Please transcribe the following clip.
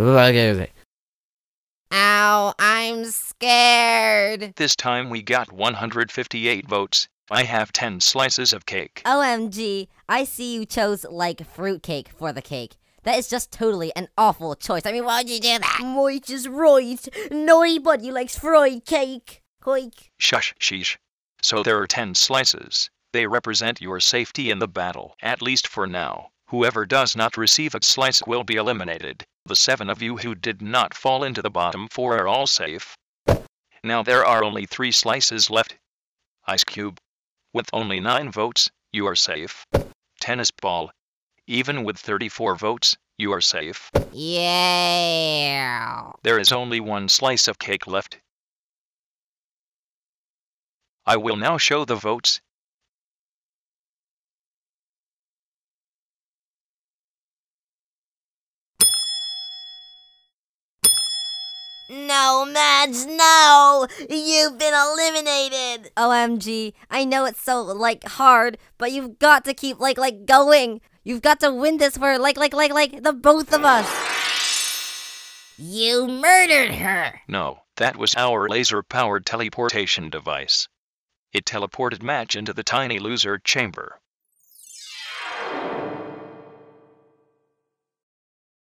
Okay, okay. Ow, I'm scared. This time we got 158 votes. I have 10 slices of cake. OMG, I see you chose like fruitcake for the cake. That is just totally an awful choice. I mean, why'd you do that? Mike is right. Nobody likes fried cake. Cake. Shush, sheesh. So there are 10 slices. They represent your safety in the battle, at least for now. Whoever does not receive a slice will be eliminated. The seven of you who did not fall into the bottom four are all safe. Now there are only three slices left. Ice Cube. With only nine votes, you are safe. Tennis Ball. Even with 34 votes, you are safe. Yeah. There is only one slice of cake left. I will now show the votes. No, Match, no! You've been eliminated! OMG, I know it's so, like, hard, but you've got to keep, like, like, going! You've got to win this for, like, like, like, like, the both of us! You murdered her! No, that was our laser powered teleportation device. It teleported Match into the tiny loser chamber.